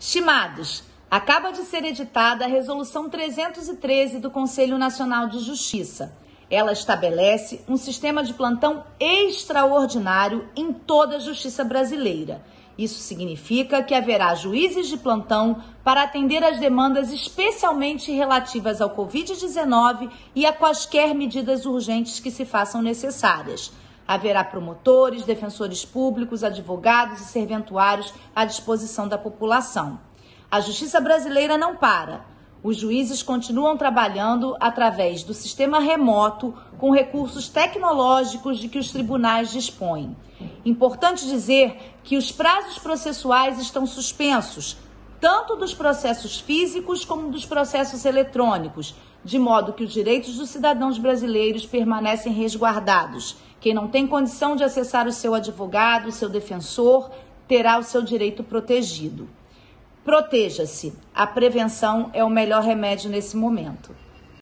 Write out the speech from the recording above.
Estimados, acaba de ser editada a Resolução 313 do Conselho Nacional de Justiça. Ela estabelece um sistema de plantão extraordinário em toda a justiça brasileira. Isso significa que haverá juízes de plantão para atender às demandas especialmente relativas ao Covid-19 e a quaisquer medidas urgentes que se façam necessárias. Haverá promotores, defensores públicos, advogados e serventuários à disposição da população. A justiça brasileira não para. Os juízes continuam trabalhando através do sistema remoto com recursos tecnológicos de que os tribunais dispõem. Importante dizer que os prazos processuais estão suspensos, tanto dos processos físicos como dos processos eletrônicos, de modo que os direitos dos cidadãos brasileiros permanecem resguardados. Quem não tem condição de acessar o seu advogado, o seu defensor, terá o seu direito protegido. Proteja-se. A prevenção é o melhor remédio nesse momento.